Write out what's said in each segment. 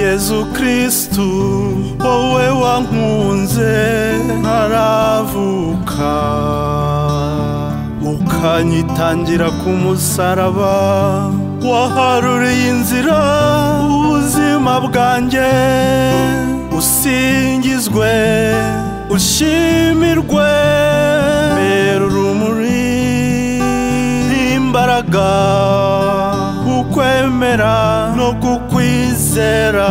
yezu kristu wowe wankunze ntaravuka ukanyitangira ku musaraba waharuriye inzira ubuzima bwanjye usingizwe ushimirwe. Mbera urumuri imbaraga ukwemera kukwizera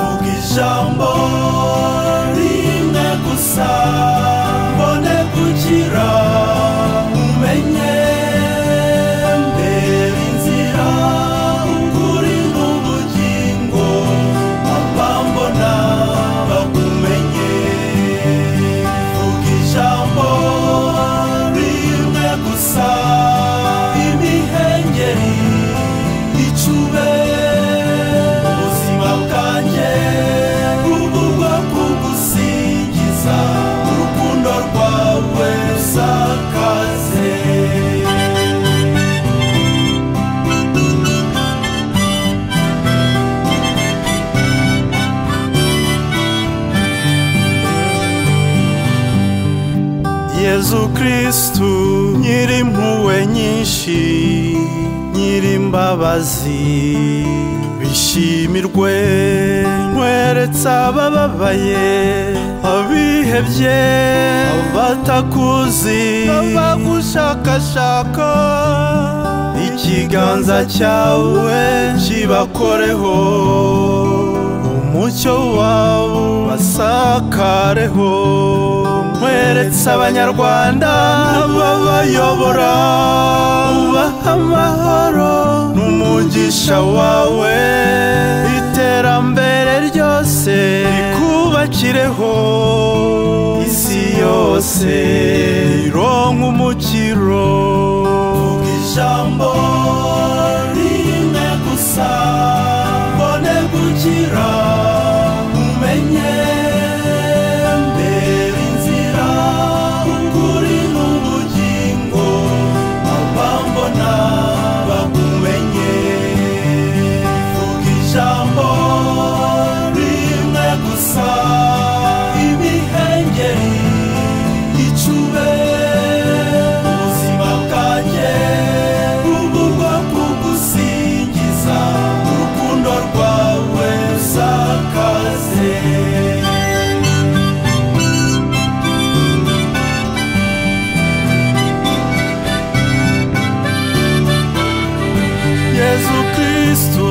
vuga ijambo yezu kristu nyirimpuwe nyinshi nyirimbabazi bishimirwe nkweretse abababaye abihebye abatakuzi abagushakashaka. Ikiganza cyawe kibakoreho. Umucyo wawe basakareho nkweretse abanyarwanda babayobora ubaha amahoro. N'umugisha wawe iterambere ryose rikubakireho isi yose ironka umukiro. Vuga ijambo. Yezu kristu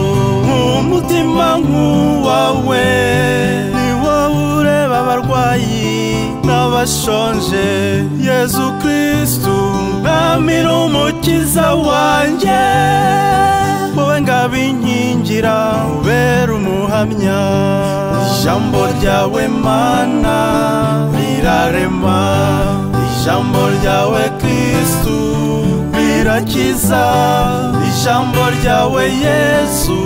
umutima nk'uwawe. Ni wowe ureba abarwayi n'abashonje. Yezu kristu ntamira umukiza wanjye. Wowe ngabinkingira ubera umuhamya. Ijambo ryawe mana rirarema. Ijambo ryawe kristu rirakiza. Ijambo ryawe yesu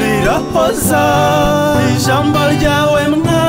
rirahoza. Ijambo ryawe mwami